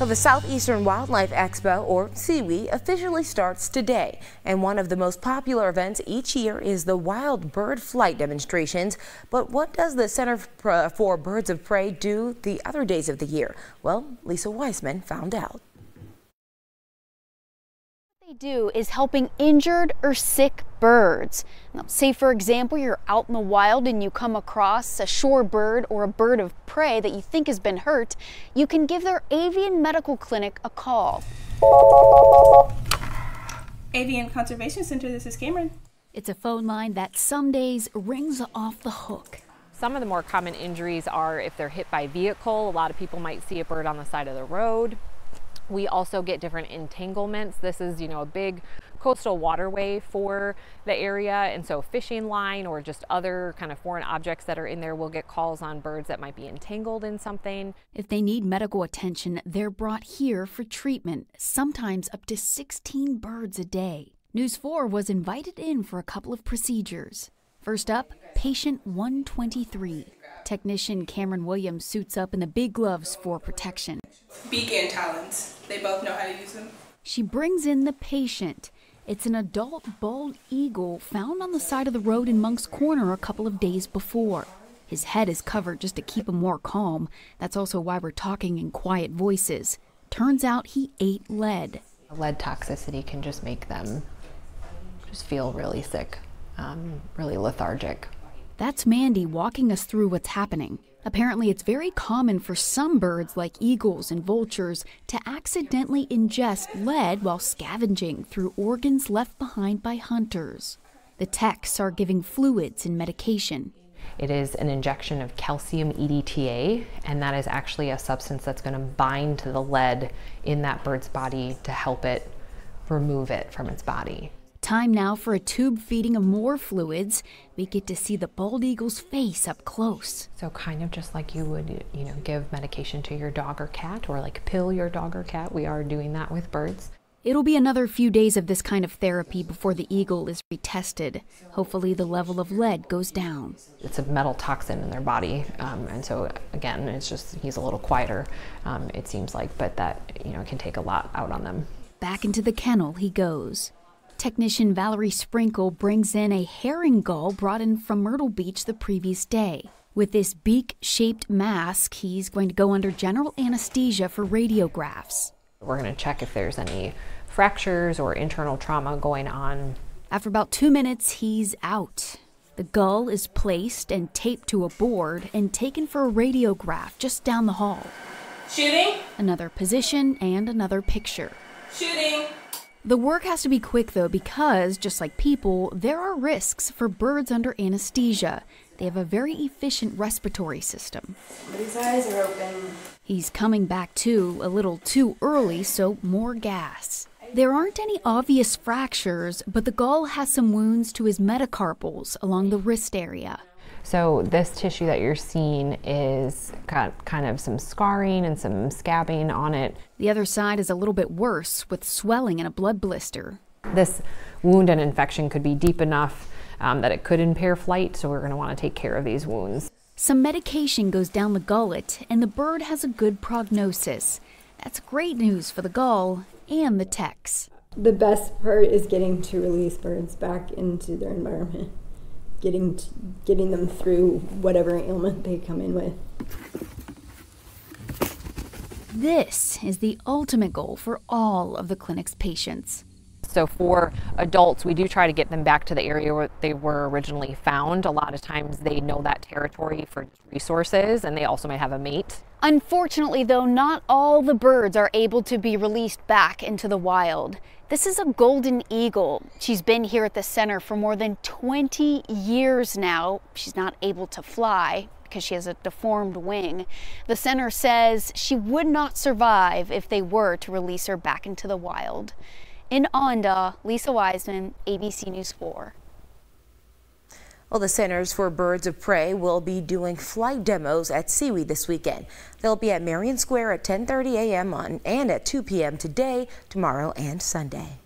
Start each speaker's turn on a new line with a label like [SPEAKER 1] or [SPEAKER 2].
[SPEAKER 1] Well, the Southeastern Wildlife Expo, or SEWE, officially starts today. And one of the most popular events each year is the wild bird flight demonstrations. But what does the Center for Birds of Prey do the other days of the year? Well, Lisa Wiseman found out
[SPEAKER 2] do is helping injured or sick birds. Now, say, for example, you're out in the wild and you come across a shore bird or a bird of prey that you think has been hurt, you can give their avian medical clinic a call.
[SPEAKER 3] Avian Conservation Center, this is Cameron.
[SPEAKER 2] It's a phone line that some days rings off the hook.
[SPEAKER 4] Some of the more common injuries are if they're hit by vehicle. A lot of people might see a bird on the side of the road. We also get different entanglements. This is, you know, a big coastal waterway for the area. And so fishing line or just other kind of foreign objects that are in there will get calls on birds that might be entangled in something.
[SPEAKER 2] If they need medical attention, they're brought here for treatment, sometimes up to 16 birds a day. News 4 was invited in for a couple of procedures. First up, patient 123. Technician Cameron Williams suits up in the big gloves for protection.
[SPEAKER 3] Beak and talons. They both know how to use them.
[SPEAKER 2] She brings in the patient. It's an adult bald eagle found on the side of the road in Moncks Corner a couple of days before. His head is covered just to keep him more calm. That's also why we're talking in quiet voices. Turns out he ate lead.
[SPEAKER 5] Lead toxicity can just make them just feel really sick, um, really lethargic.
[SPEAKER 2] That's Mandy walking us through what's happening. Apparently, it's very common for some birds, like eagles and vultures, to accidentally ingest lead while scavenging through organs left behind by hunters. The techs are giving fluids and medication.
[SPEAKER 5] It is an injection of calcium EDTA, and that is actually a substance that's going to bind to the lead in that bird's body to help it remove it from its body.
[SPEAKER 2] Time now for a tube feeding of more fluids. We get to see the bald eagle's face up close.
[SPEAKER 5] So kind of just like you would, you know, give medication to your dog or cat or like pill your dog or cat. We are doing that with birds.
[SPEAKER 2] It'll be another few days of this kind of therapy before the eagle is retested. Hopefully the level of lead goes down.
[SPEAKER 5] It's a metal toxin in their body, um, and so again, it's just he's a little quieter, um, it seems like, but that you know can take a lot out on them.
[SPEAKER 2] Back into the kennel he goes. Technician Valerie Sprinkle brings in a herring gull brought in from Myrtle Beach the previous day. With this beak shaped mask, he's going to go under general anesthesia for radiographs.
[SPEAKER 5] We're going to check if there's any fractures or internal trauma going on.
[SPEAKER 2] After about two minutes, he's out. The gull is placed and taped to a board and taken for a radiograph just down the hall.
[SPEAKER 3] Shooting.
[SPEAKER 2] Another position and another picture.
[SPEAKER 3] Shooting.
[SPEAKER 2] The work has to be quick though because, just like people, there are risks for birds under anesthesia. They have a very efficient respiratory system.
[SPEAKER 3] His eyes are open.
[SPEAKER 2] He's coming back too, a little too early, so more gas. There aren't any obvious fractures, but the gull has some wounds to his metacarpals along the wrist area.
[SPEAKER 5] So this tissue that you're seeing is got kind of some scarring and some scabbing on it.
[SPEAKER 2] The other side is a little bit worse with swelling and a blood blister.
[SPEAKER 5] This wound and infection could be deep enough um, that it could impair flight, so we're going to want to take care of these wounds.
[SPEAKER 2] Some medication goes down the gullet, and the bird has a good prognosis. That's great news for the gull and the techs.
[SPEAKER 6] The best part is getting to release birds back into their environment getting getting them through whatever ailment they come in with.
[SPEAKER 2] This is the ultimate goal for all of the clinic's patients.
[SPEAKER 4] So for adults, we do try to get them back to the area where they were originally found. A lot of times they know that territory for resources and they also might have a mate.
[SPEAKER 2] Unfortunately though, not all the birds are able to be released back into the wild. This is a golden eagle. She's been here at the center for more than 20 years now. She's not able to fly because she has a deformed wing. The center says she would not survive if they were to release her back into the wild. In Awendaw, Lisa Wiseman, ABC News 4.
[SPEAKER 1] Well, the Centers for Birds of Prey will be doing flight demos at SEWE this weekend. They'll be at Marion Square at 10:30 a.m. and at 2 p.m. today, tomorrow, and Sunday.